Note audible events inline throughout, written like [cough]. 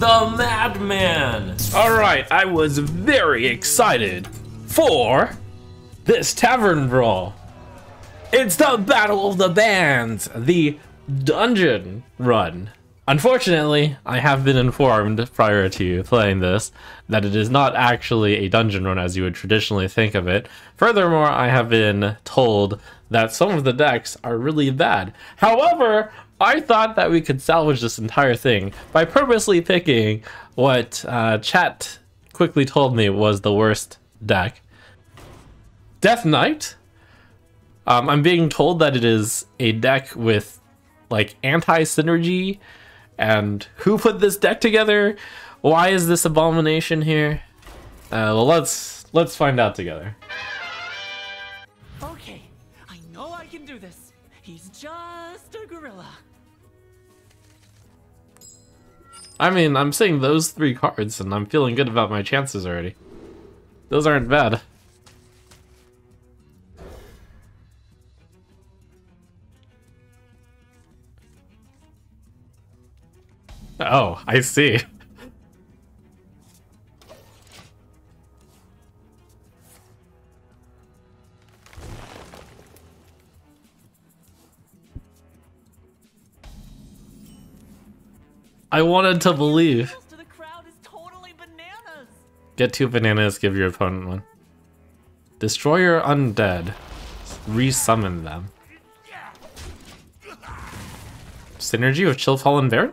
the Madman! Alright, I was very excited for this Tavern Brawl. It's the Battle of the Bands, the Dungeon Run. Unfortunately, I have been informed prior to playing this that it is not actually a dungeon run as you would traditionally think of it. Furthermore, I have been told that some of the decks are really bad. However, I thought that we could salvage this entire thing by purposely picking what uh, chat quickly told me was the worst deck. Death Knight. Um, I'm being told that it is a deck with like anti-synergy and who put this deck together? Why is this abomination here? Uh, well, let's let's find out together. Okay, I know I can do this. He's just a gorilla. I mean, I'm seeing those three cards, and I'm feeling good about my chances already. Those aren't bad. Oh, I see. I wanted to believe. To the crowd is totally. Get two bananas, give your opponent one. Destroy your undead. Resummon them. Synergy with Chill Fallen Bear?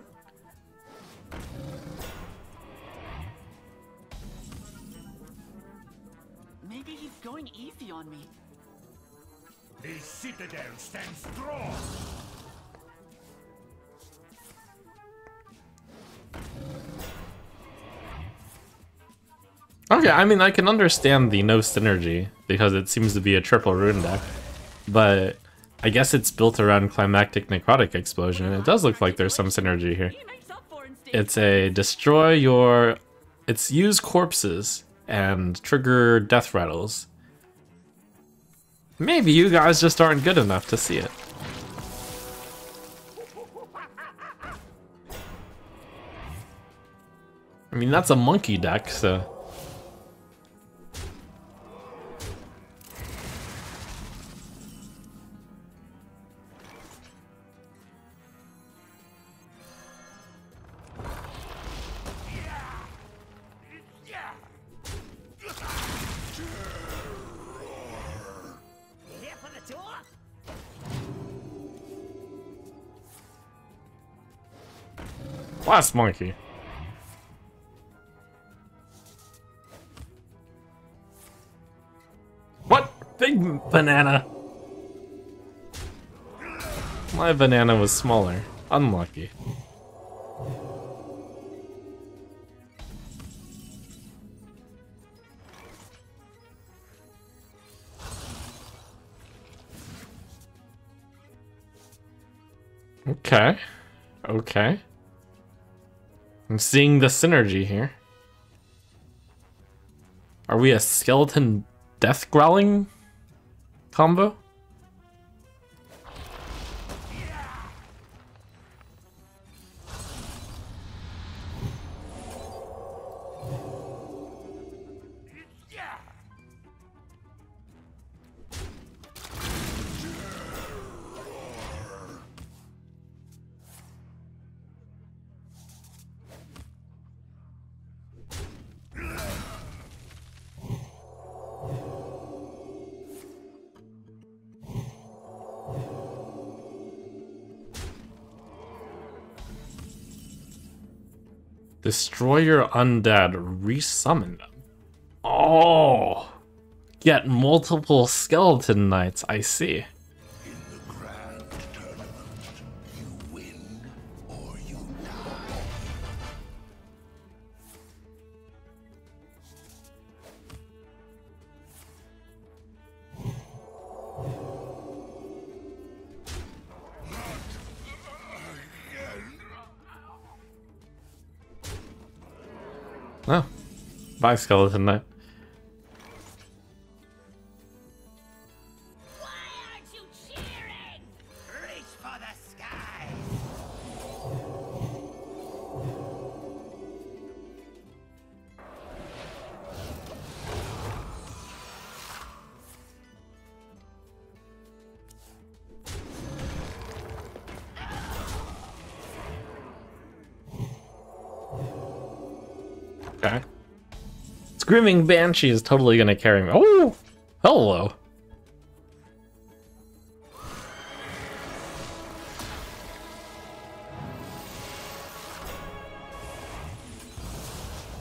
Okay, I mean, I can understand the no synergy, because it seems to be a triple rune deck. But I guess it's built around Climactic Necrotic Explosion, it does look like there's some synergy here. It's a destroy your... It's use corpses and trigger death rattles. Maybe you guys just aren't good enough to see it. I mean, that's a monkey deck, so... Last monkey. What? Big banana. My banana was smaller. Unlucky. Okay. Okay. I'm seeing the synergy here. Are we a skeleton death growling combo? Destroy your undead, resummon them. Oh! Get multiple skeleton knights, I see. Bye, skeleton knight. Screaming Banshee is totally gonna carry me. Oh! Hello!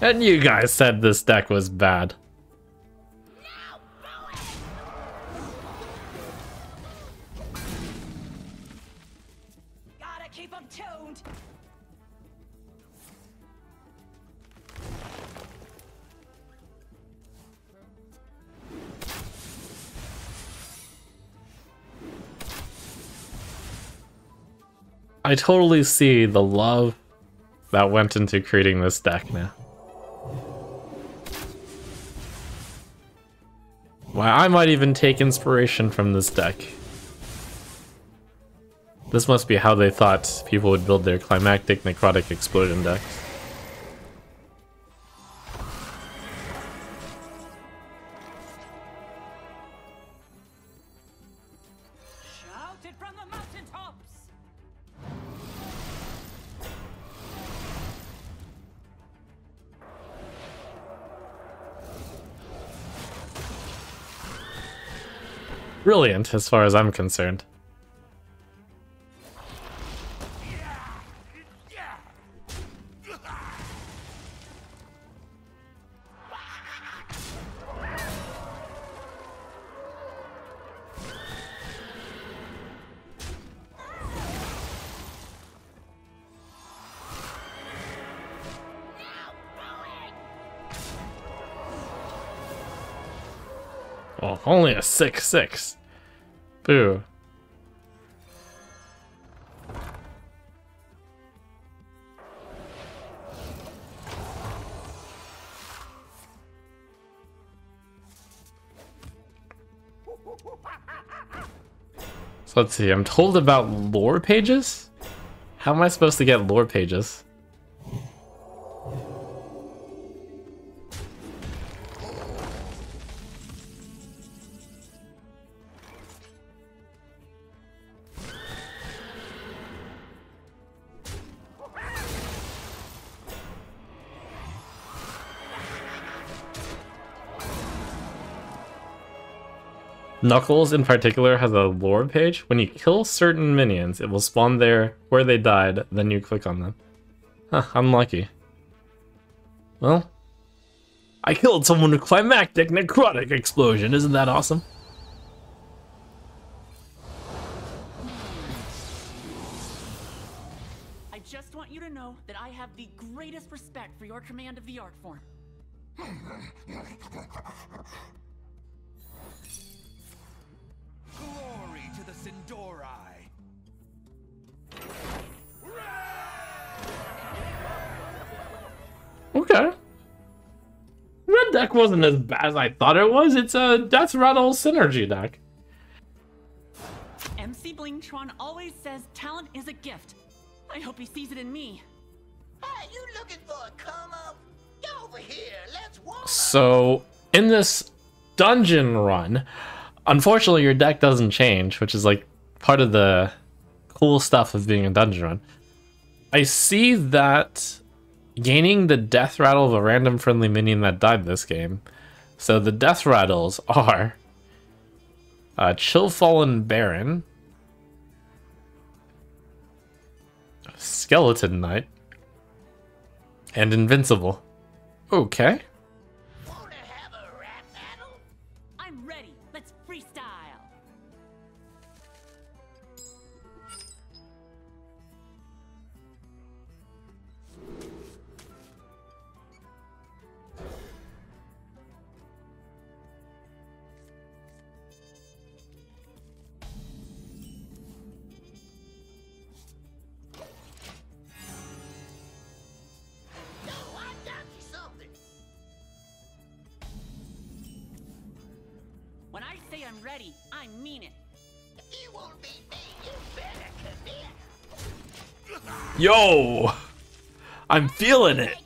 And you guys said this deck was bad. I totally see the love that went into creating this deck now. Why, I might even take inspiration from this deck. This must be how they thought people would build their climactic necrotic explosion decks. Brilliant, as far as I'm concerned. Oh, only a 6-6. Boo. So let's see, I'm told about lore pages? How am I supposed to get lore pages? Knuckles in particular has a lore page. When you kill certain minions, it will spawn there where they died, then you click on them. Huh, unlucky. Well, I killed someone with climactic necrotic explosion. Isn't that awesome? I just want you to know that I have the greatest respect for your command of the art form. Glory to the Sin'dorei! Okay. Red deck wasn't as bad as I thought it was. It's a Death Rattle synergy deck. MC Blingtron always says talent is a gift. I hope he sees it in me. Hey, you looking for a come up? Get over here. Let's walk. So, in this dungeon run, unfortunately your deck doesn't change, which is like part of the cool stuff of being a dungeon run. I see that gaining the death rattle of a random friendly minion that died this game. So the death rattles [laughs] are uh, Chill Fallen Baron, Skeleton Knight, and Invincible. Okay. I'm feeling it.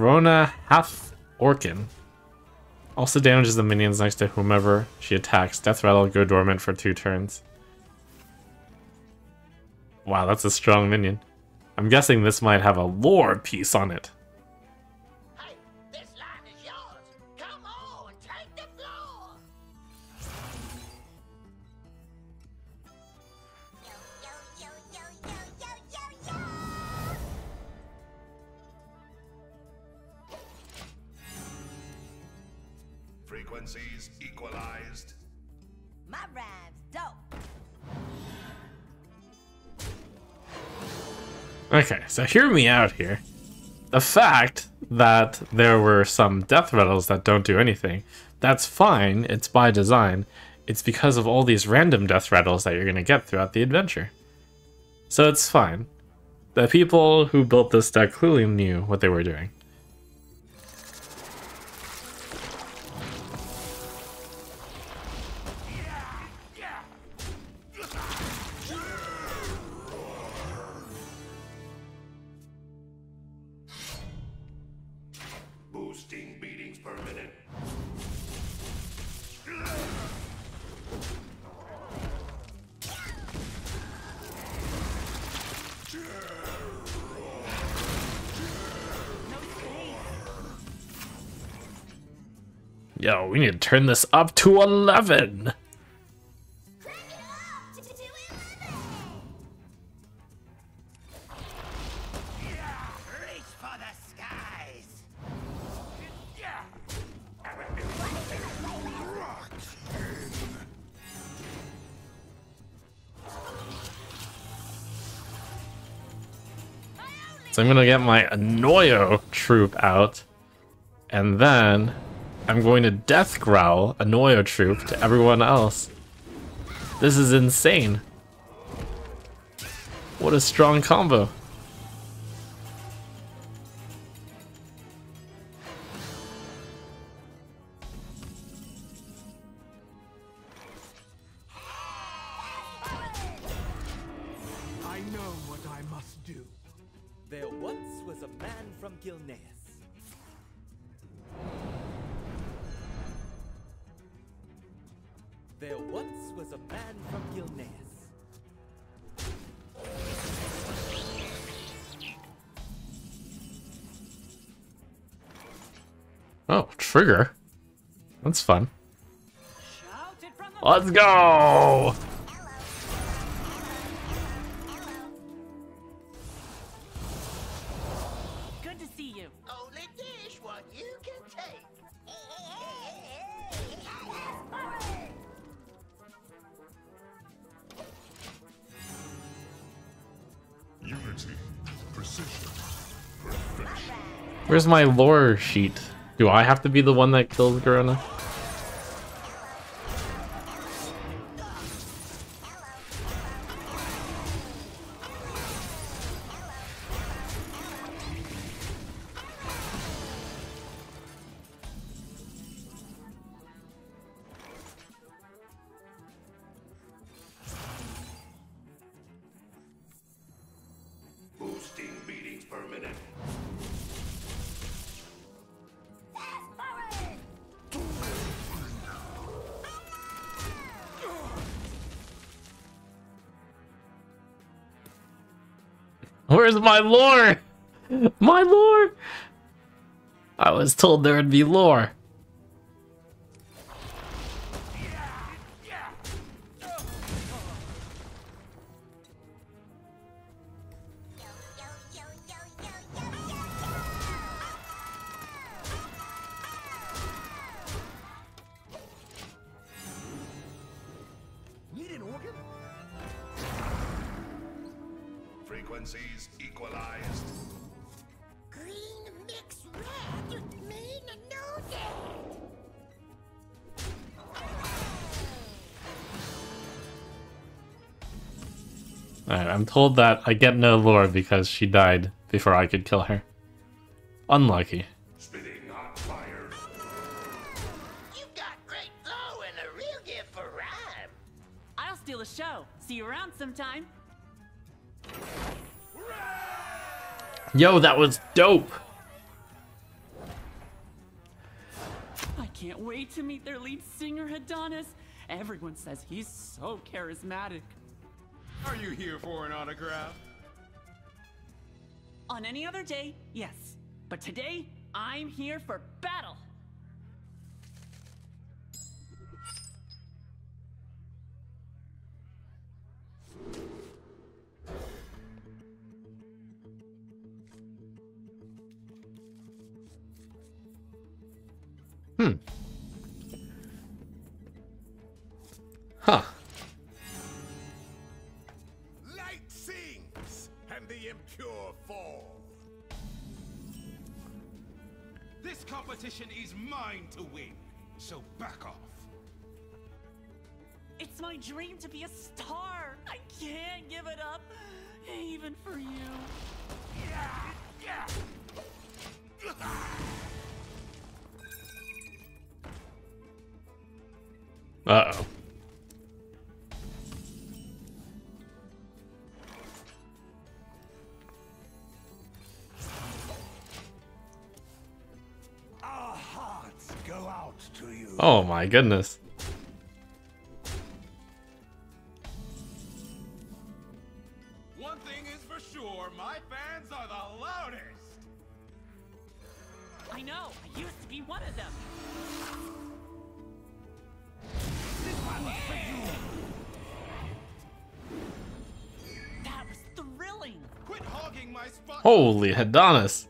Garona Half Orkin also damages the minions next to whomever she attacks. Death Rattle go dormant for two turns. Wow, that's a strong minion. I'm guessing this might have a lore piece on it. Frequencies equalized. My rhyme's dope. Okay, so hear me out here. The fact that there were some death rattles that don't do anything, that's fine, it's by design. It's because of all these random death rattles that you're going to get throughout the adventure. So it's fine. The people who built this deck clearly knew what they were doing. Turn this up to 11! Reach for the skies. So I'm gonna get my Annoyo troop out, and then I'm going to Death Growl Annoy-o-Troupe to everyone else. This is insane. What a strong combo. Oh, trigger. That's fun. Shout it from the Let's go! Good to see you. Only dish what you can take. Unity. Precision. Perfection. Where's my lore sheet? Do I have to be the one that kills Garona? My lore? My lore! I was told there would be lore. Told that I get no lore because she died before I could kill her. Unlucky. Spitting hot fire. You've got great flow and a real gift for rhyme. I'll steal the show. See you around sometime. Yo, that was dope. I can't wait to meet their lead singer, Hedanis. Everyone says he's so charismatic. Are you here for an autograph? On any other day, yes. But today, I'm here for battle. My dream to be a star. I can't give it up, even for you. Uh oh. Our hearts go out to you. Oh my goodness. Hedanis.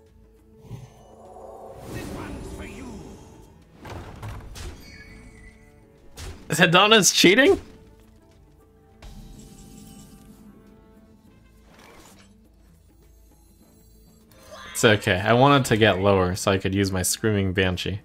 Is Hedanis cheating? It's okay. I wanted to get lower so I could use my Screaming Banshee.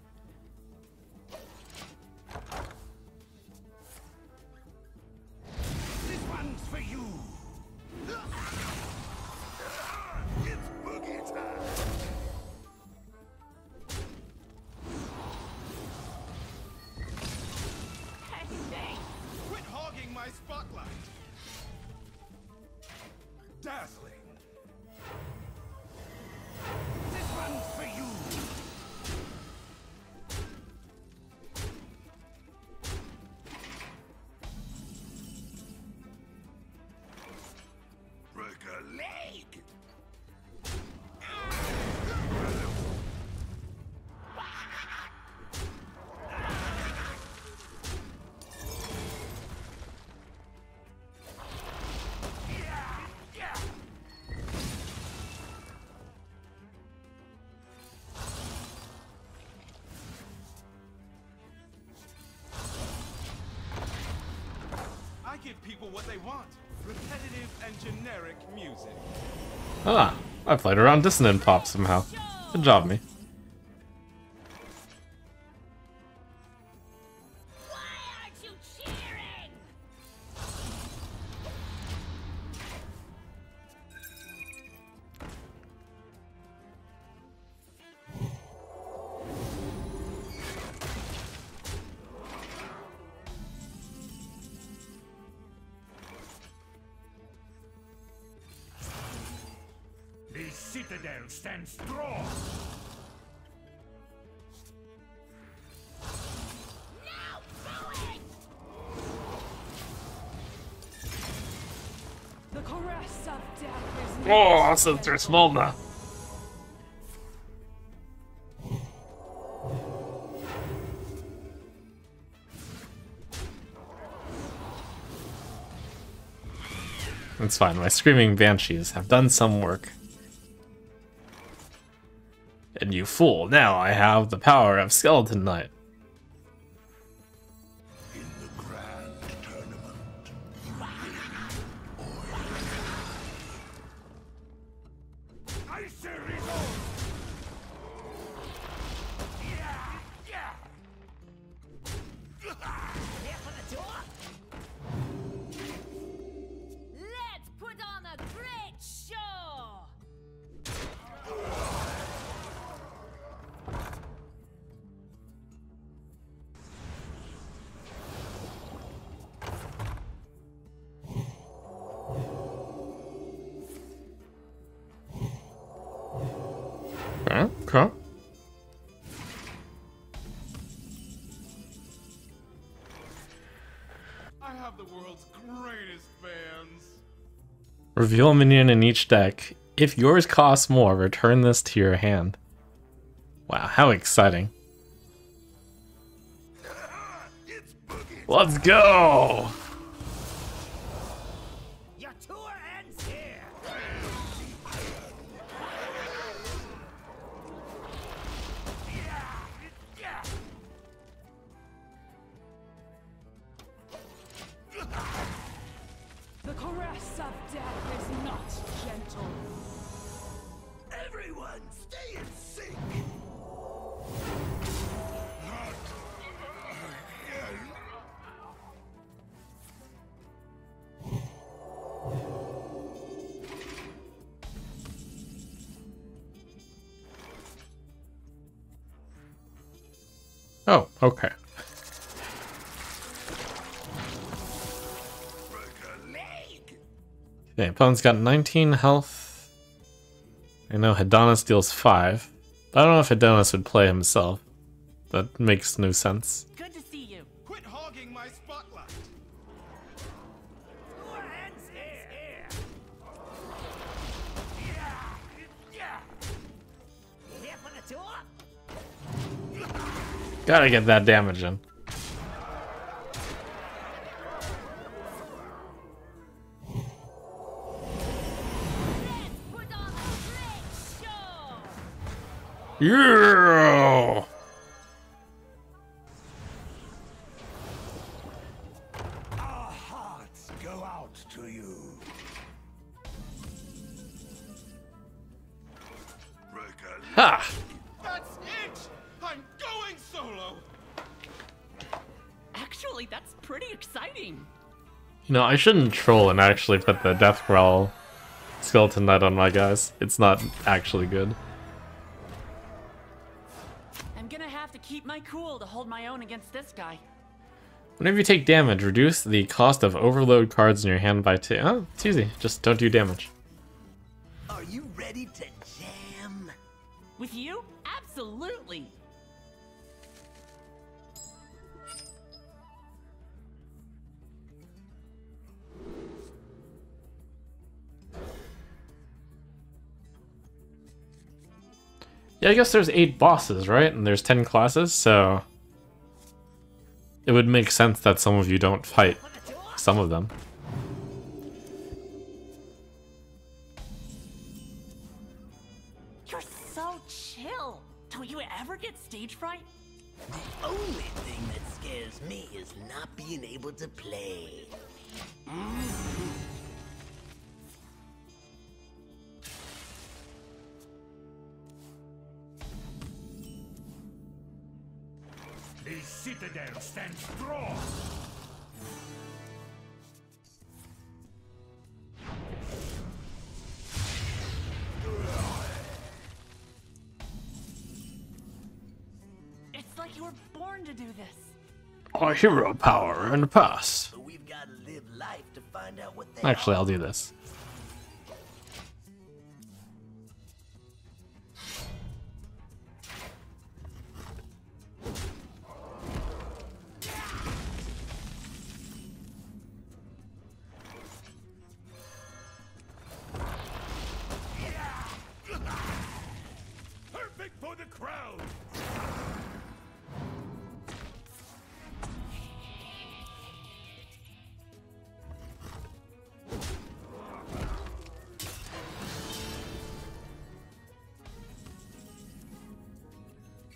I give people what they want. Repetitive and generic music. Ah, I played around Dissonant Pop somehow. Good job, me. Smolna. It's fine, my Screaming Banshees have done some work. And you fool, now I have the power of Skeleton Knight. Reveal a minion in each deck. If yours costs more, return this to your hand. Wow, how exciting. [laughs] Let's go! Okay, opponent's got 19 health. I know Hedanis deals 5. But I don't know if Hedanis would play himself. That makes no sense. Good to see you. Quit hogging my spotlight. Tour ends here. Here for the tour? Gotta get that damage in. Yeah! Our hearts go out to you. Ha! That's it! I'm going solo! Actually, that's pretty exciting. You know, I shouldn't troll and actually put the Death Growl Skeleton Knight on my guys. It's not actually good. Against this guy. Whenever you take damage, reduce the cost of overload cards in your hand by two. Oh, it's easy. Just don't do damage. Are you ready to jam? With you? Absolutely. Yeah, I guess there's eight bosses, right? And there's ten classes, so it would make sense that some of you don't fight some of them. You're so chill. Don't you ever get stage fright? The only thing that scares me is not being able to play. Mm-hmm. The citadel stands strong. It's like you were born to do this. Our hero power and pass. But we've got to live life to find out what they Actually. I'll do this. For.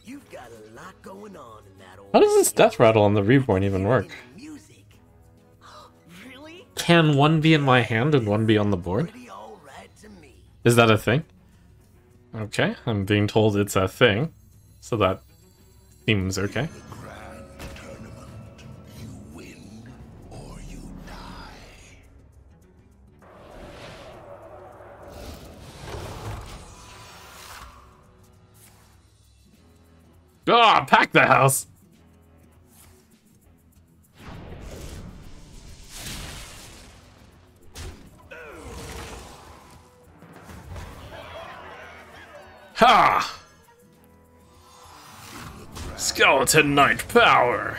You've got a lot going on in that old How does this death rattle on the reborn even work? [gasps] Really? Can one be in my hand and one be on the board? Pretty all right to me. Is that a thing? Okay, I'm being told it's a thing, so that seems okay. Ah, pack the house. Skeleton Knight power.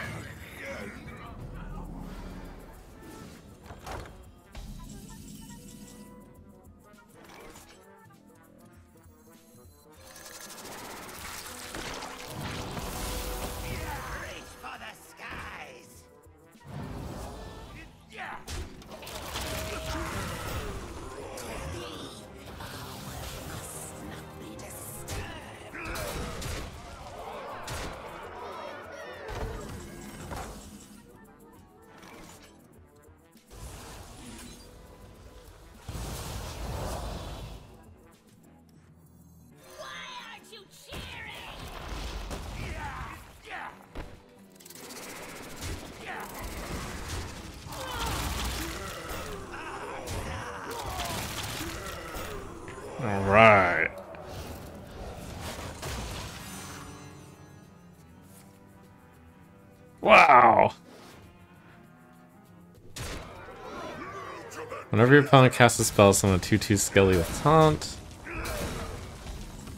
Whenever your opponent casts a spell, summon a 2-2 Skelly with taunt.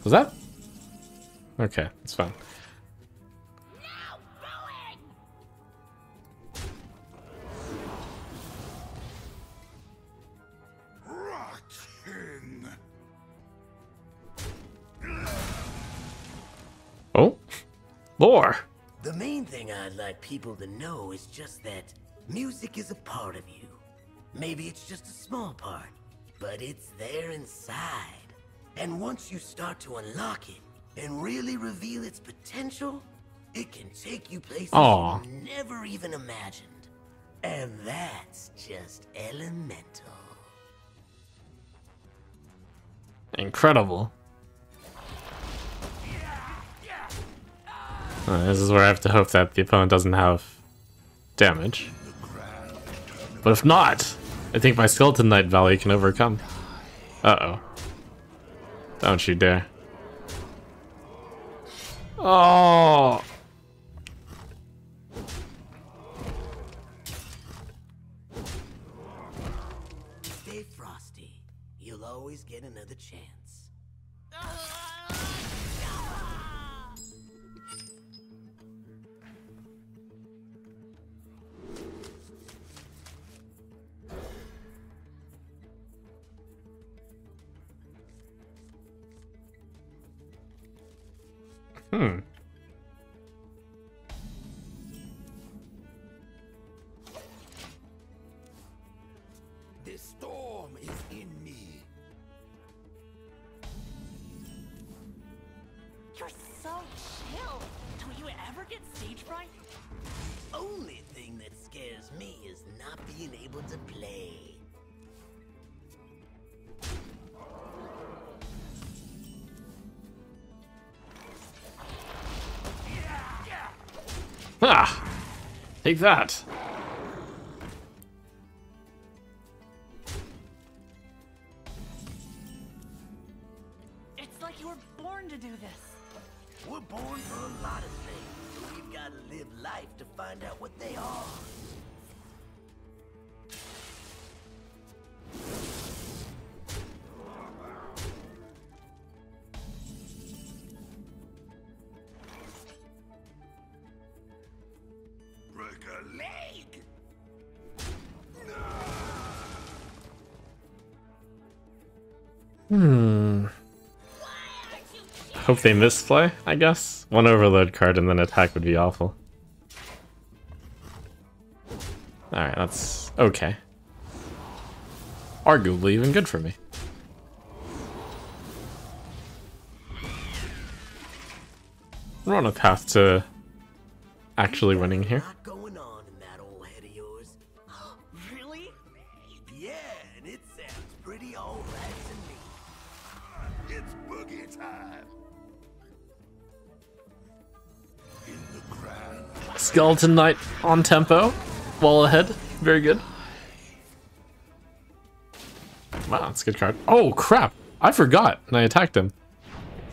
Was that? Okay, that's fine. Oh, lore. The main thing I'd like people to know is just that music is a part of you. Maybe it's just a small part, but it's there inside. And once you start to unlock it and really reveal its potential, it can take you places Aw. you never even imagined. And that's just elemental. Incredible. Uh, this is where I have to hope that the opponent doesn't have damage. But if not, I think my Skeleton Knight Valley can overcome. Uh-oh. Don't you dare. Oh! Take that! It's like you were born to do this. We're born for a lot of things, but we've got to live life to find out what they are. Leg. Hmm. Hope they misplay, I guess. One overload card and then attack would be awful. Alright, that's okay. Arguably even good for me. We're on a path to actually winning here. Skeleton Knight on tempo. Wall ahead. Very good. Wow, that's a good card. Oh, crap. I forgot, and I attacked him.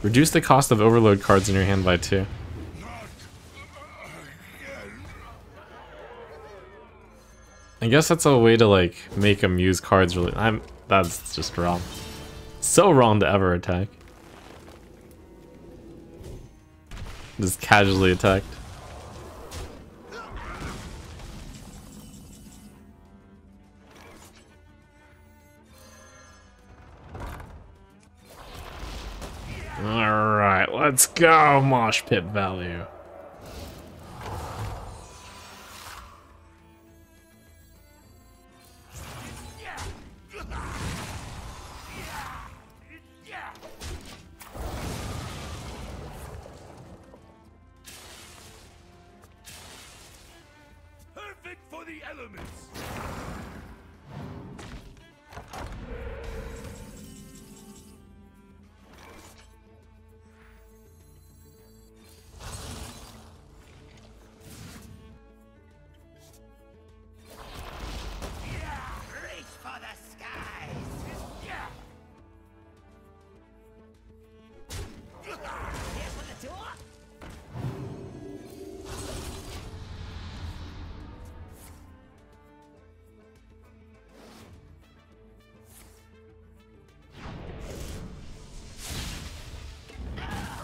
Reduce the cost of overload cards in your hand by two. I guess that's a way to, like, make him use cards really- I'm- that's just wrong. So wrong to ever attack. Just casually attacked. Go, Mosh Pit value.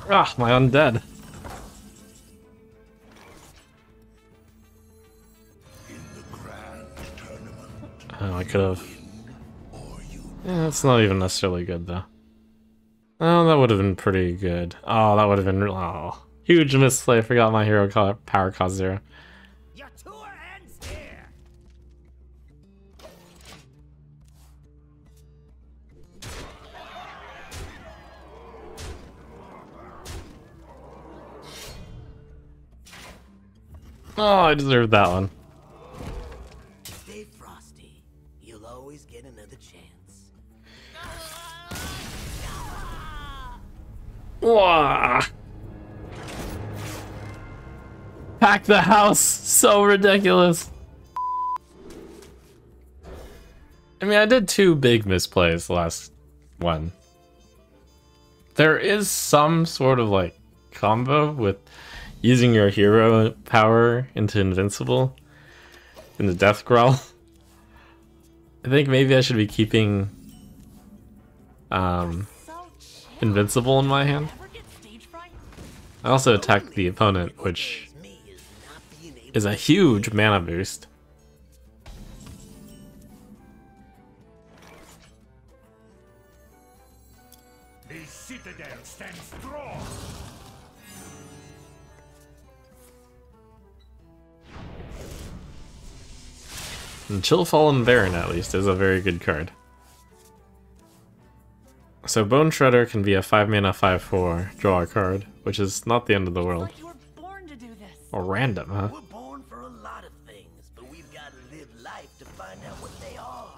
Ah, my undead. Oh, I could have. Yeah, that's not even necessarily good though. Oh, that would have been pretty good. Oh, that would have been oh, huge misplay. I Forgot my hero power cost zero. I deserved that one. Stay frosty. You'll always get another chance. Wah. Pack the house. So ridiculous. I mean, I did two big misplays last one. There is some sort of like combo with using your hero power into invincible in the death growl. I think maybe I should be keeping um invincible in my hand. I also attacked the opponent, which is a huge mana boost. And Chillfallen Baron, at least, is a very good card. So Bone Shredder can be a 5 mana 5 4 draw a card, which is not the end of the world. Like you were born to do this. Or random, huh? We're born for a lot of things, but we've got to live life to find out what they are.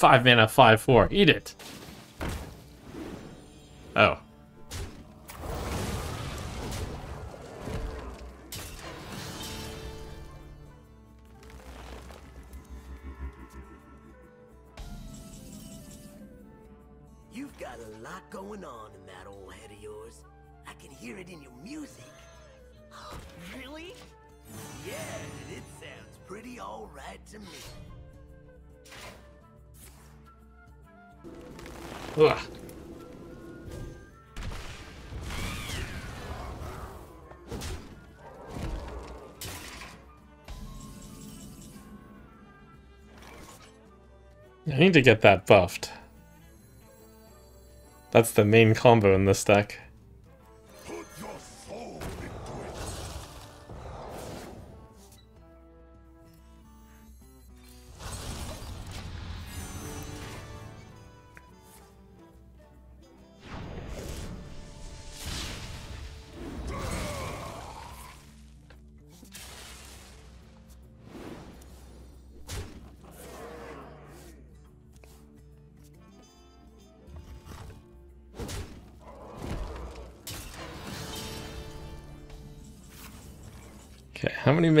5 mana 5 4. Eat it! Oh. Need to get that buffed. That's the main combo in this deck.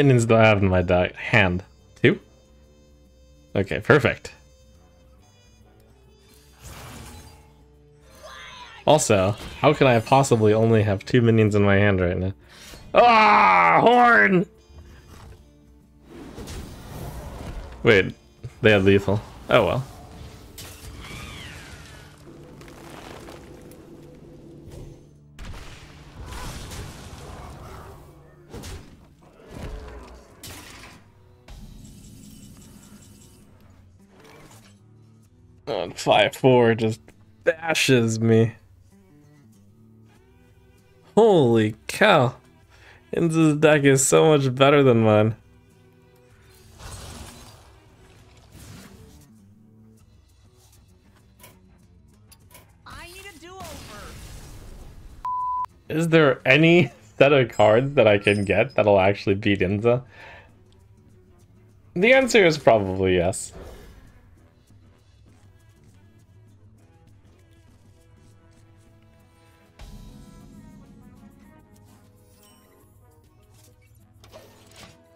minions do I have in my hand? Two? Okay, perfect. Also, how can I possibly only have two minions in my hand right now? Ah, horn! Wait, they have lethal. Oh well. On five four just bashes me. Holy cow. Inza's deck is so much better than mine. I need a do-over. Is there any set of cards that I can get that'll actually beat Inza? The answer is probably yes.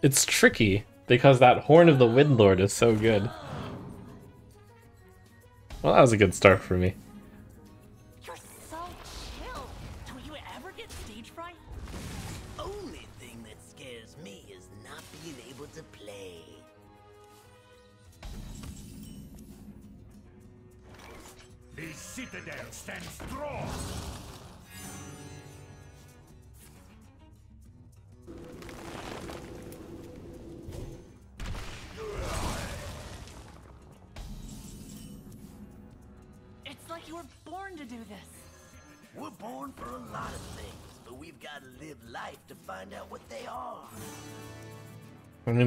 It's tricky because that Horn of the Windlord is so good. Well, that was a good start for me.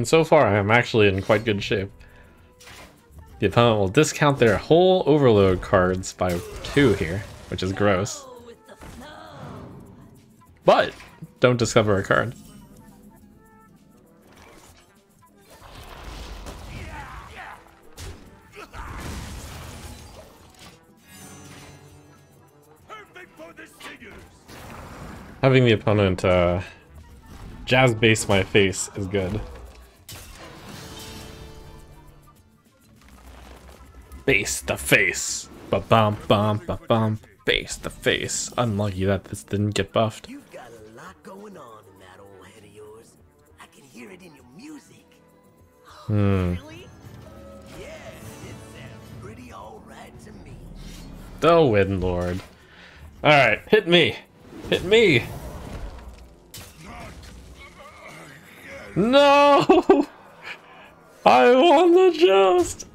So far I'm actually in quite good shape. The opponent will discount their whole overload cards by two here, which is gross. But don't discover a card. Having the opponent uh, Jazz Bass my face is good. Base the face. Ba bum bum ba bum. Base the face. Unlucky that this didn't get buffed. You've got a lot going on in that old head of yours. I can hear it in your music. Hmm. Really? Yeah, it sounds pretty alright to me. The Windlord. Alright, hit me. Hit me. No! [laughs] I won the joust!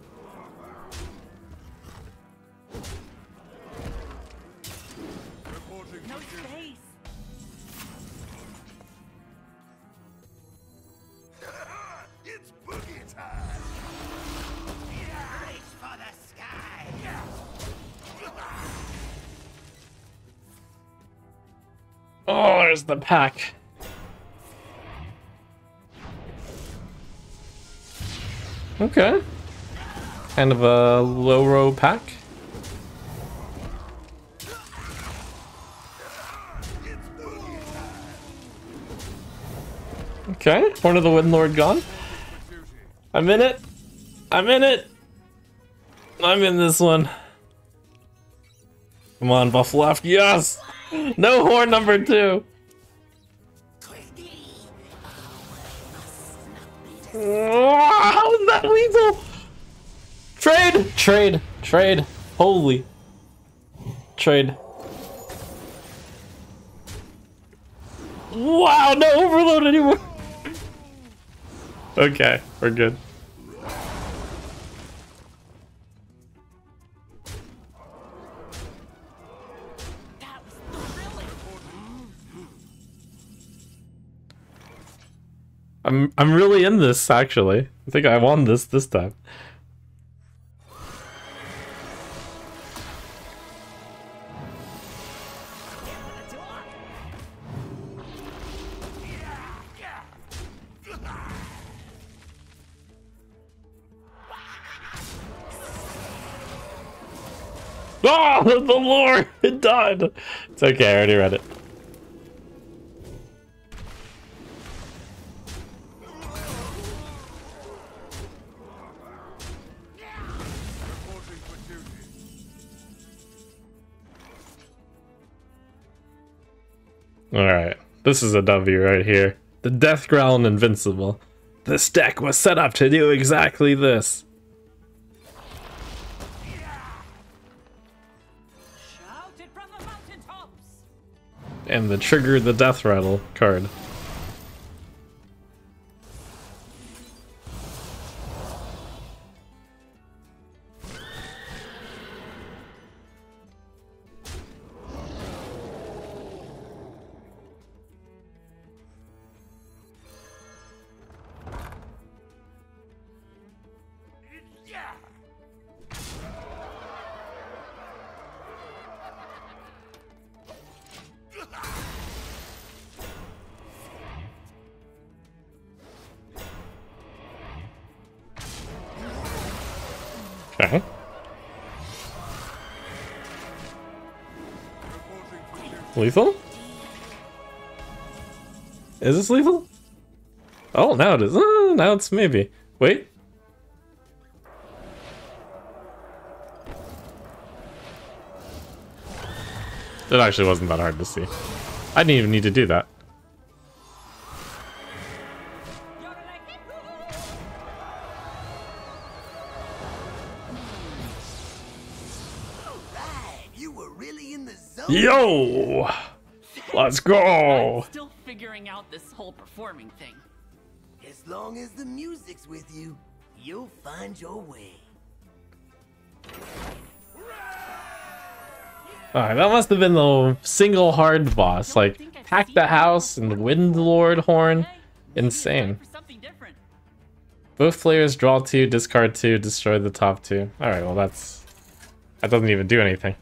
There's the pack. Okay. Kind of a low row pack. Okay, Horn of the Windlord gone. I'm in it. I'm in it. I'm in this one. Come on, buff left. Yes! No horn number two. How is that lethal? Trade! Trade! Trade! Holy. Trade. Wow, no overload anymore. Okay, we're good. I'm I'm really in this actually. I think I won this this time. [laughs] Oh, the lore! It died! It's okay, I already read it. Alright, this is a W right here. The Death Growl and Invincible. This deck was set up to do exactly this. Shout it from the mountaintops! And the Trigger the Deathrattle card. Maybe. Wait. It actually wasn't that hard to see. I didn't even need to do that. Right, you were really in the zone. Yo! Let's go! I'm still figuring out this whole performing thing. As long as the music's with you, you'll find your way. Alright, that must have been the single hard boss. Like, Pack the House and Wind Lord Horn. Insane. For something different. Both players draw two, discard two, destroy the top two. Alright, well that's... That doesn't even do anything.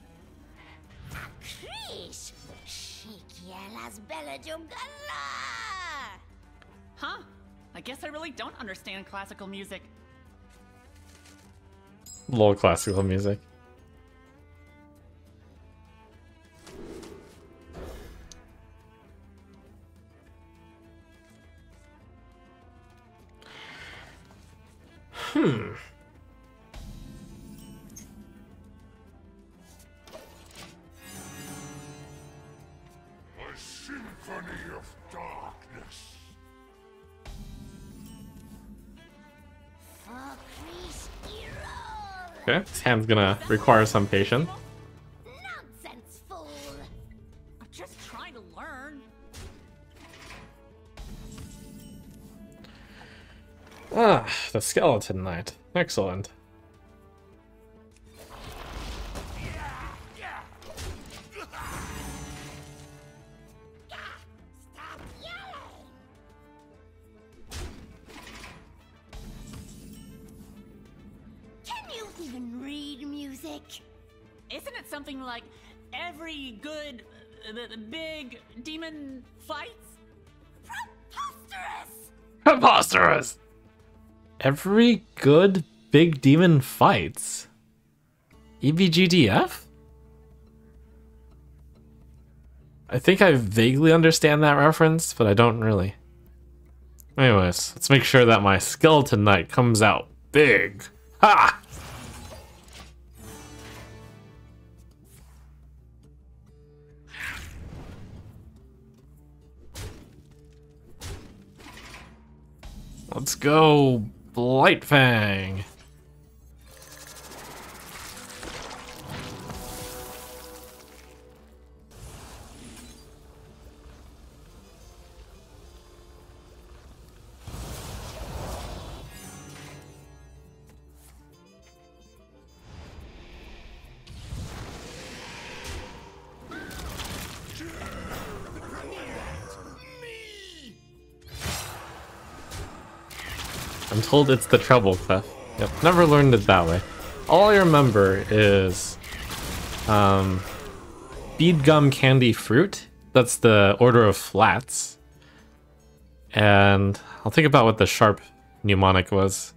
I guess I really don't understand classical music. Low classical music. This hand's gonna require some patience. Nonsense, fool! I'm just trying to learn. Ah, the Skeleton Knight. Excellent. Every good big demon fights. EBGDF? I think I vaguely understand that reference, but I don't really. Anyways, let's make sure that my Skeleton Knight comes out big. Ha! Let's go, Blightfang. I'm told it's the treble clef. Yep, never learned it that way. All I remember is um, bead gum candy fruit. That's the order of flats. And I'll think about what the sharp mnemonic was.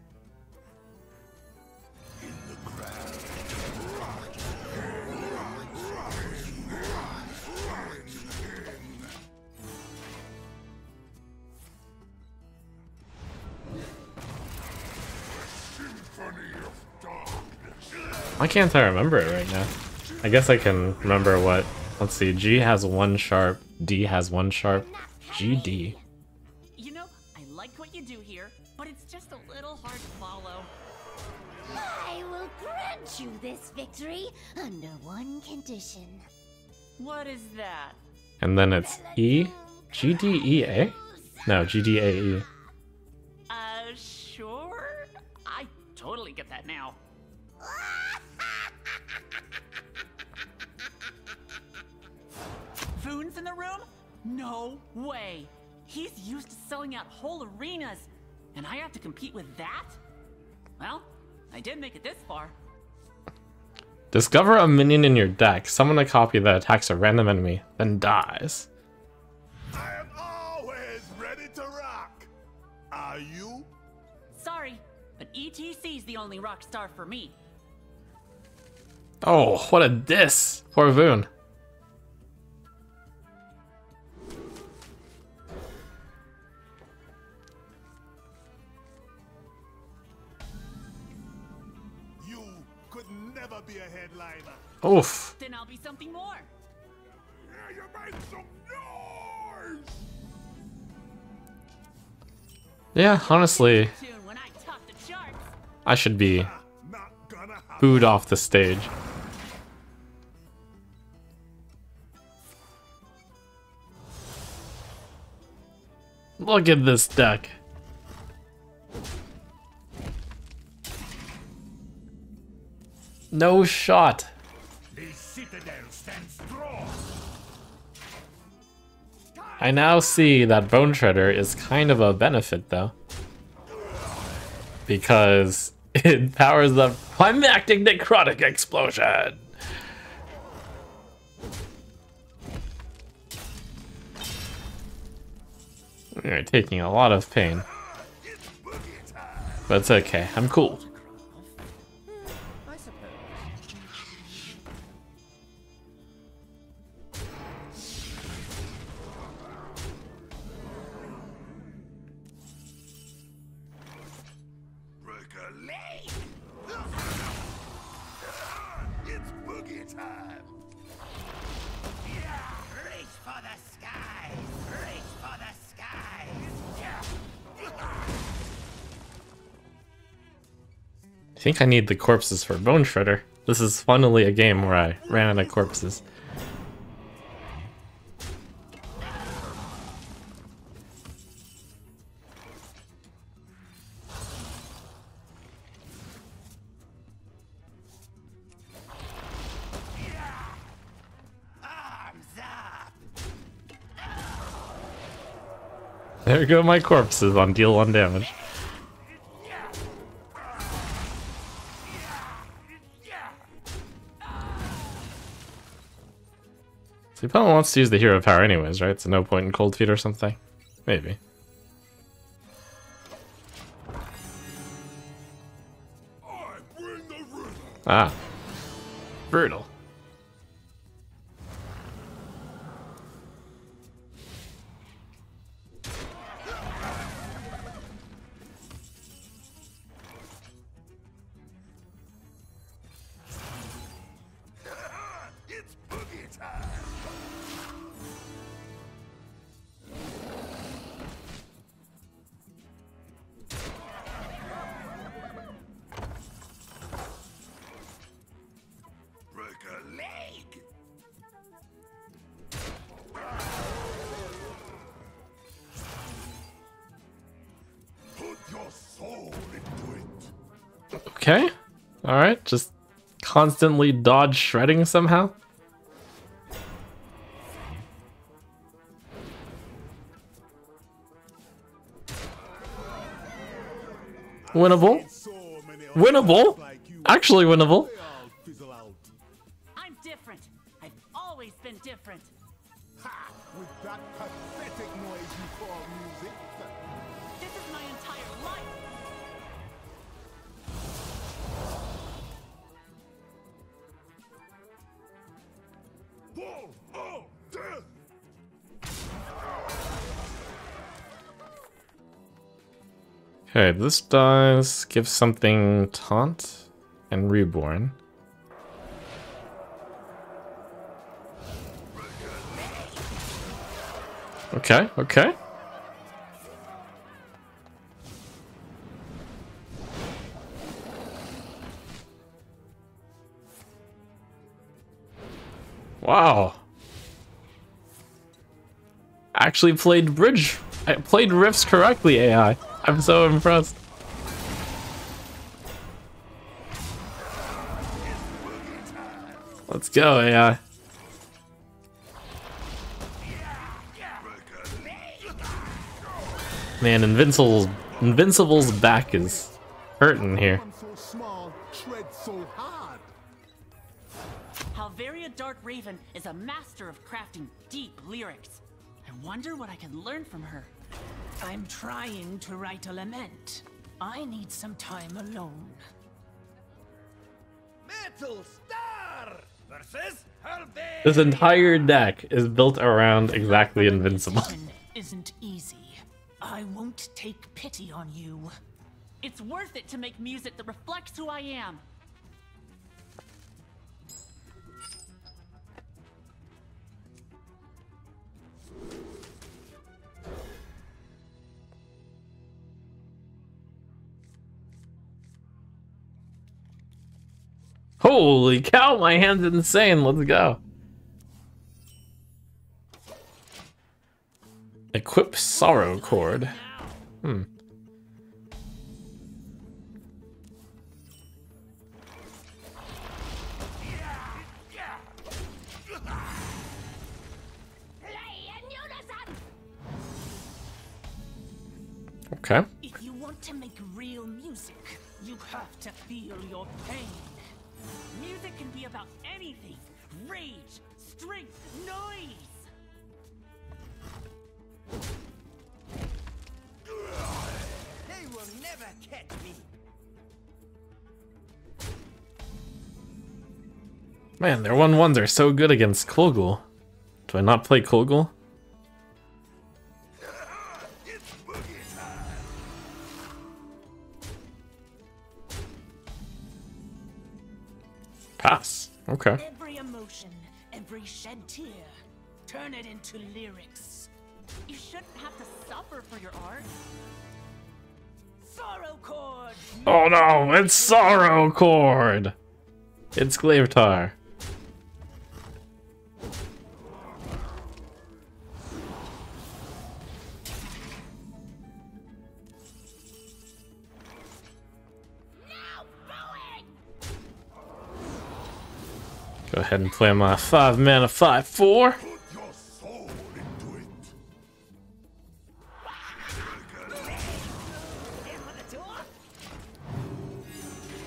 Can't I remember it right now? I guess I can remember what Let's see. G has one sharp. D has one sharp. GD. You know, I like what you do here, but it's just a little hard to follow. I will grant you this victory under one condition. What is that? And then it's E. G D E A? No, G D A E. Uh, sure? I totally get that now. The room? No way. He's used to selling out whole arenas, and I have to compete with that? Well, I did make it this far. Discover a minion in your deck. Summon a copy that attacks a random enemy, then dies. I am always ready to rock. Are you? Sorry, but ETC's the only rock star for me. Oh, what a diss. Poor Voon. Oof. Then I'll be something more. Yeah, you made some noise. Yeah, honestly, I top the charts. I should be ah, Not gonna happen. booed off the stage. Look at this deck. No shot. I now see that Bone Shredder is kind of a benefit, though. Because [laughs] it powers the climactic necrotic explosion. You're taking a lot of pain. But it's okay, I'm cool. Think I need the corpses for Bone Shredder. This is funnily a game where I ran out of corpses. There go my corpses on deal one damage. The opponent wants to use the hero power anyways, right? So no point in cold feet or something? Maybe. Ah. Brutal. Okay. Alright, just constantly dodge shredding somehow. Winnable. Winnable. Actually winnable. Okay, this does give something taunt and reborn. Okay, okay. Wow. Actually played bridge. I played riffs correctly, AI. I'm so impressed. Let's go, AI. Man, Invincible's Invincible's back is hurting here. so small, tread so hard. Halveria Darkraven is a master of crafting deep lyrics. I wonder what I can learn from her. I'm trying to write a lament. I need some time alone. Metal Star versus Halberd. This entire deck is built around exactly Invincible. Isn't easy. I won't take pity on you. It's worth it to make music that reflects who I am. Holy cow, my hand's insane. Let's go. Equip Sorrow Cord. Hmm. Okay. If you want to make real music, you have to feel your pain. Music can be about anything rage, strength, noise. They will never catch me. Man, their 1 1s are so good against Kolgul. Do I not play Kolgul? Pass. Okay. Every emotion, every shed tear, turn it into lyrics. You shouldn't have to suffer for your art. Sorrow chord. Oh no, it's Sorrow chord. It's Glaivetar. Go ahead and play my 5 mana 5 4. Put your soul into it.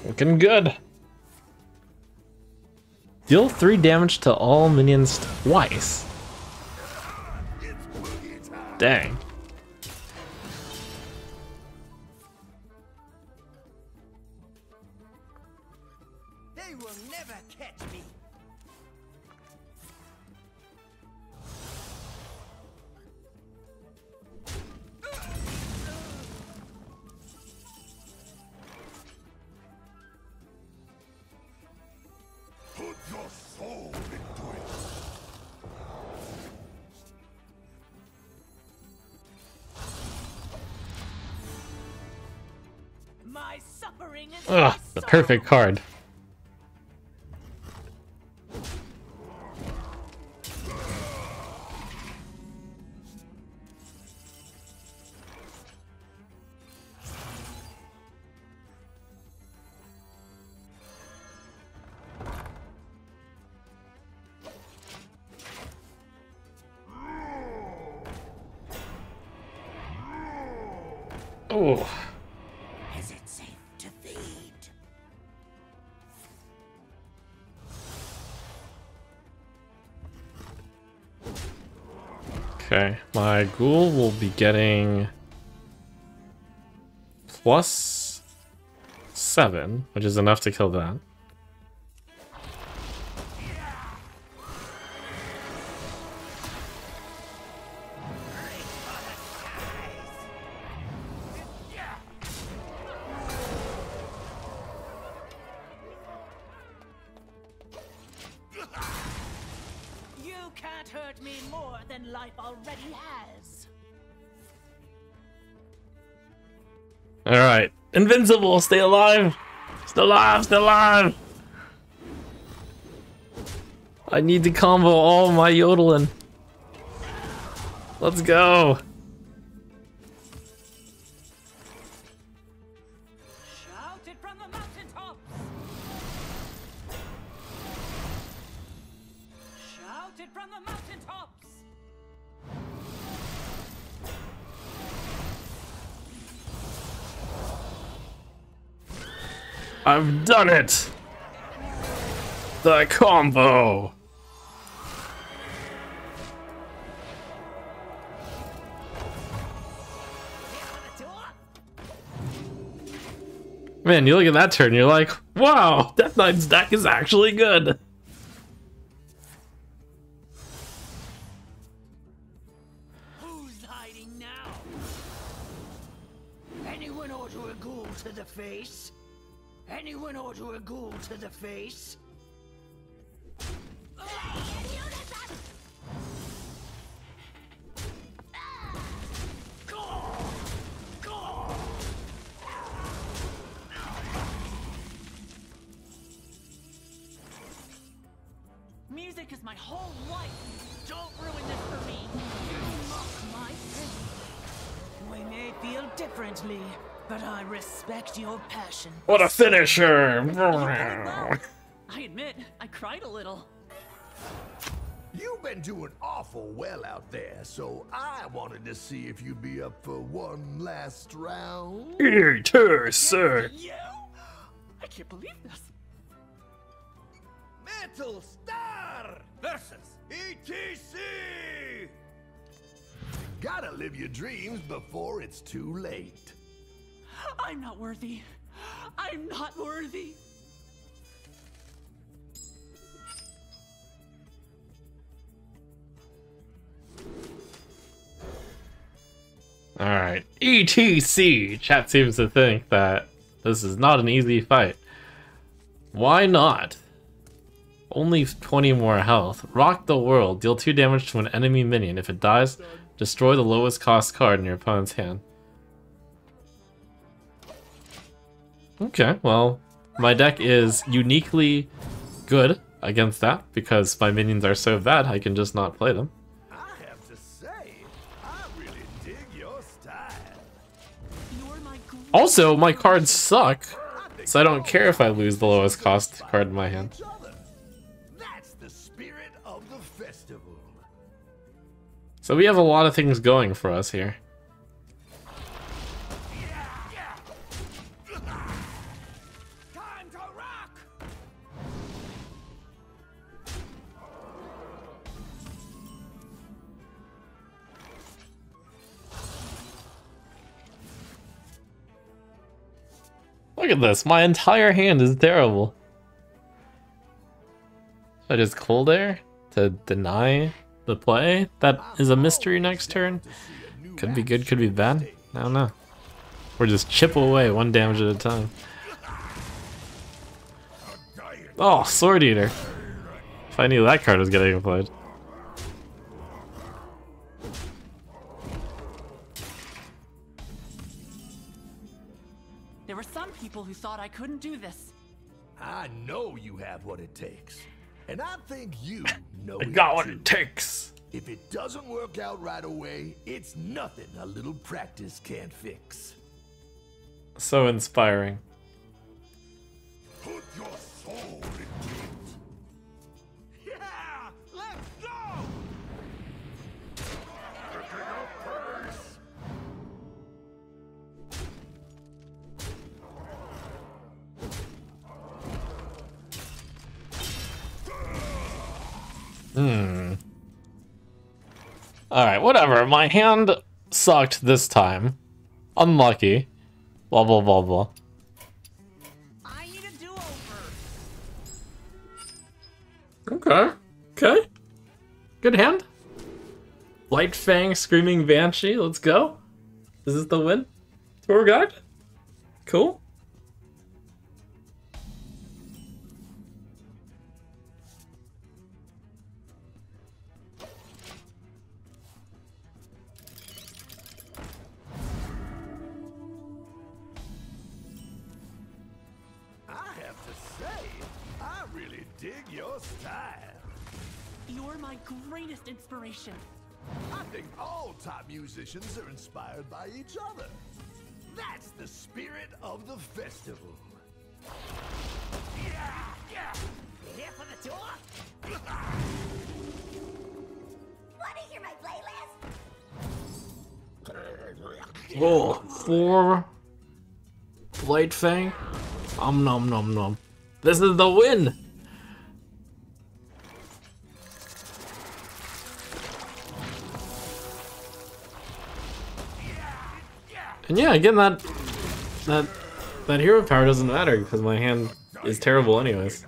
Looking good. Deal 3 damage to all minions twice. Dang. Perfect card. Ghoul will be getting plus seven, which is enough to kill that. Stay alive! Still alive, still alive! I need to combo all my yodeling. Let's go! From the mountaintops! I've done it! The combo! Man, you look at that turn, you're like, wow, Death Knight's deck is actually good. To the face? Finisher! I admit, I cried a little. You've been doing awful well out there, so I wanted to see if you'd be up for one last round. Eater, sir! You? I can't believe this. Metal Star versus ETC! Gotta live your dreams before it's too late. I'm not worthy. I'm not worthy. Alright, ETC! Chat seems to think that this is not an easy fight. Why not? Only 20 more health. Rock the world. Deal 2 damage to an enemy minion. If it dies, destroy the lowest cost card in your opponent's hand. Okay, well, my deck is uniquely good against that because my minions are so bad I can just not play them. I have to say, I really dig your style. You're my. Also, my cards suck, so I don't care if I lose the lowest cost card in my hand. That's the spirit of the festival. So we have a lot of things going for us here. Look at this, my entire hand is terrible. Should I just cold air to deny the play? That is a mystery next turn. Could be good, could be bad. I don't know. Or just chip away one damage at a time. Oh, Sword Eater. If I knew that card was getting played. People who thought I couldn't do this. I know you have what it takes. And I think you know I it what too. it takes. If it doesn't work out right away, it's nothing a little practice can't fix. So inspiring. Put your soul into Hmm. Alright, whatever. My hand sucked this time. Unlucky. Blah blah blah blah. I need a do-over. Okay. Okay. Good hand. Light Fang Screaming Banshee, let's go. Is this the win? Tour guide? Cool. Dig your style. You're my greatest inspiration. I think all top musicians are inspired by each other. That's the spirit of the festival. Yeah, yeah. Here for the tour? [laughs] Wanna hear my playlist? Oh, four Blade Fang. Um nom nom nom. This is the win. And yeah, again that that that hero power doesn't matter because my hand is terrible anyways.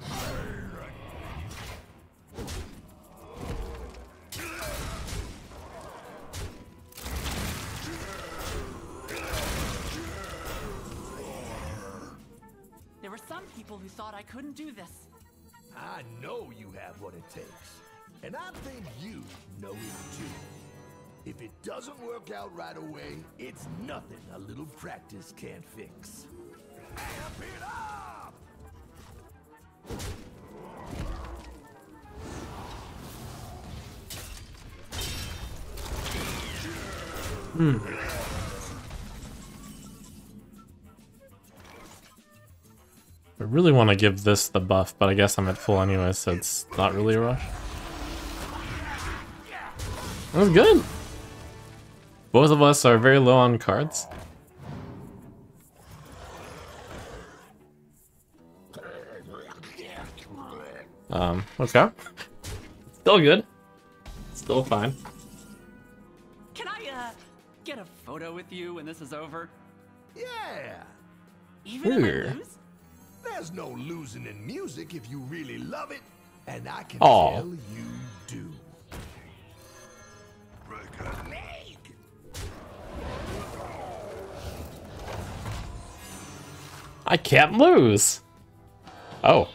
Hmm. I really want to give this the buff, but I guess I'm at full anyway, so it's not really a rush. That was good. Both of us are very low on cards. Um, okay. Still good. Still fine. Photo with you when this is over? Yeah! Even if I lose? There's no losing in music if you really love it, and I can Aw. tell you do. Break a leg! I can't lose. Oh.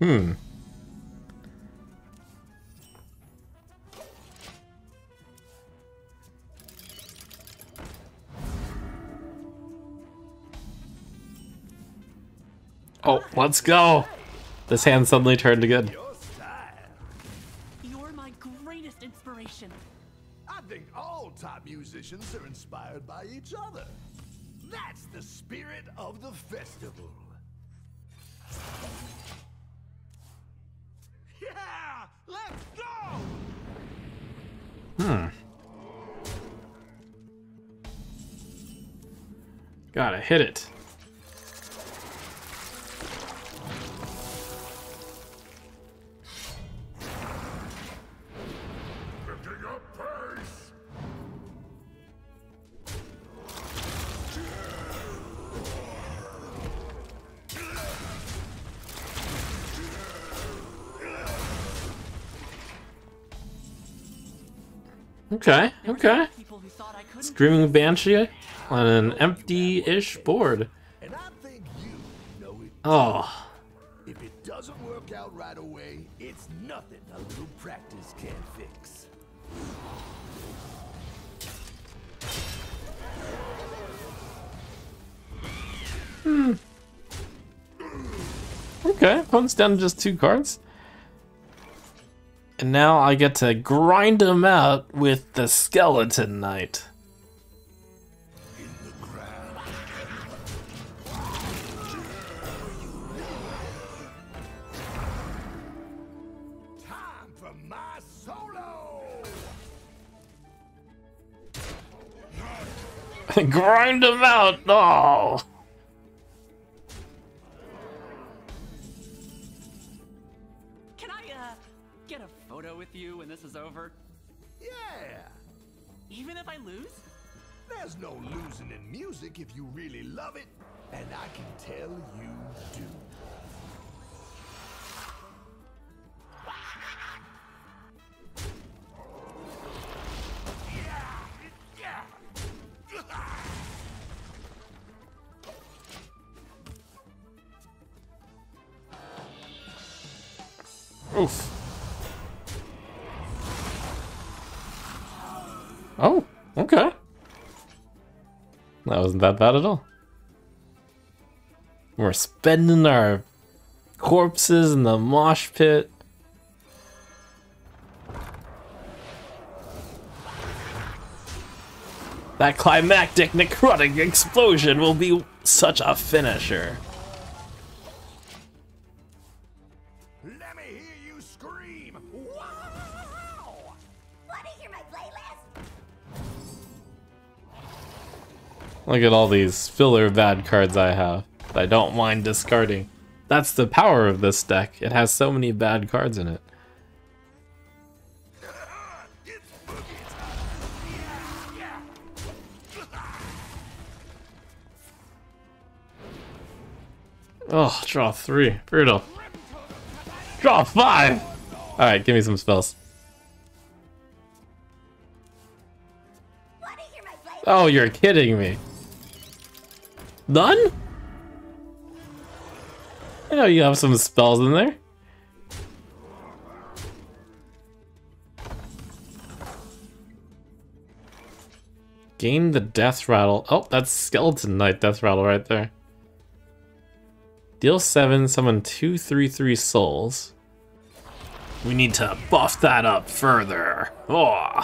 Hmm. Oh, let's go. This hand suddenly turned good. Screaming Banshee on an empty-ish board. And I think you know it. Oh. If it doesn't work out right away, it's nothing a little practice can't fix. Hmm. Okay, opponent's down to just two cards. And now I get to grind him out with the Skeleton Knight. [laughs] grind them out! Oh! Can I, uh, get a photo with you when this is over? Yeah! Even if I lose? There's no losing in music if you really love it, and I can tell you do. Oof. Oh, okay. That wasn't that bad at all. We're spending our corpses in the mosh pit. That climactic necrotic explosion will be such a finisher. Look at all these filler bad cards I have that I don't mind discarding. That's the power of this deck. It has so many bad cards in it. Oh, draw three. Brutal. Draw five! Alright, give me some spells. Want to hear my playlist? Oh, you're kidding me. None? I know you have some spells in there. Gain the Deathrattle. Oh, that's skeleton knight Deathrattle right there. Deal seven, summon two, three, three souls. We need to buff that up further. Oh.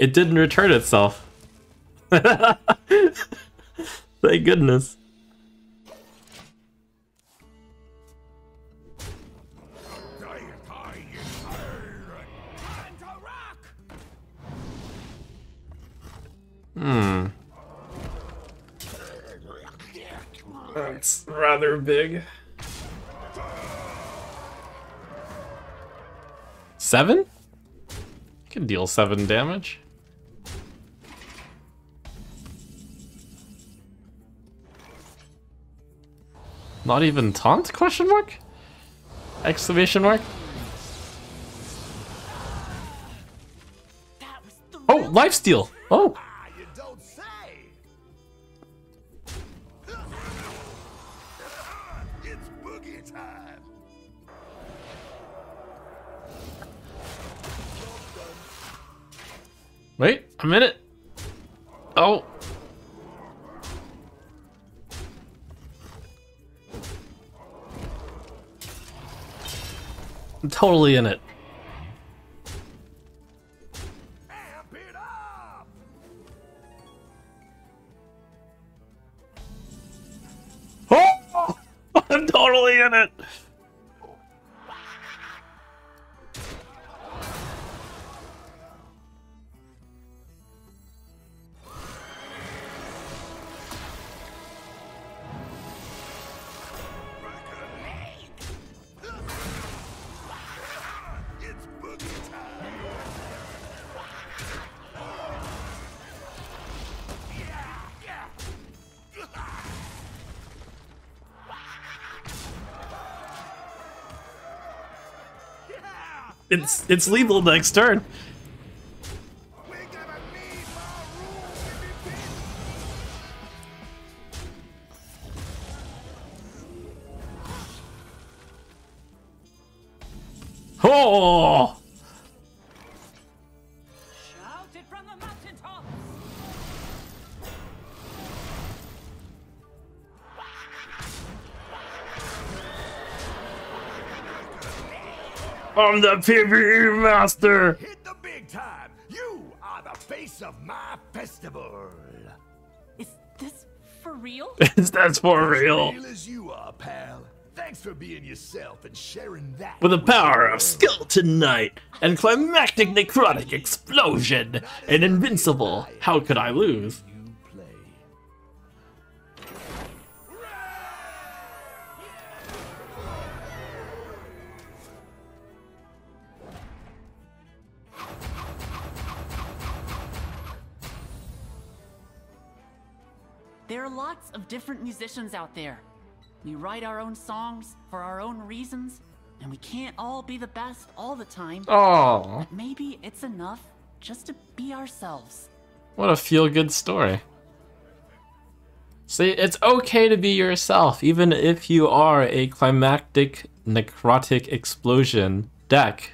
It didn't return itself. [laughs] Thank goodness. Hmm. That's rather big. Seven? I Can deal seven damage. Not even taunt? Question mark? Exclamation mark? Oh, lifesteal! Oh! Wait, a minute. Oh. I'm totally in it. It! [laughs] Oh! I'm totally in it. It's it's lethal next turn. I'm the PvE master. Hit the big time! You are the face of my festival! Is this for real? [laughs] Is that for real? Real as you are, pal. Thanks for being yourself and sharing that. With the power the of Skeleton Knight and Climactic Necrotic Explosion and Invincible, how could I lose? Out there. We write our own songs for our own reasons, and we can't all be the best all the time. Oh, Maybe it's enough just to be ourselves. what a feel-good story. See, it's okay to be yourself, even if you are a Climactic Necrotic Explosion deck